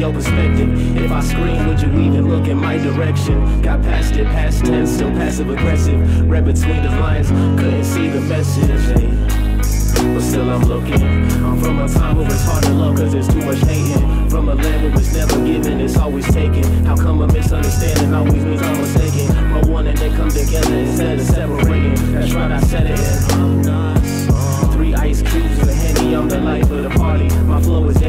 your perspective. If I scream, would you even look in my direction? Got past it, past tense, still passive aggressive. Read between the lines, couldn't see the message. But still I'm looking I'm from a time where it's hard to love cause there's too much hating From a land where it's never given, it's always taken How come a misunderstanding always means I'm mistaken But wanting come together instead of separating That's right, I said it I'm not Three ice cubes and a handy, I'm the life of the party My flow is